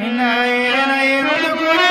ನಿನ್ನ ಏನ ಇರುಳು ಗುರುಸಿನೈತೆ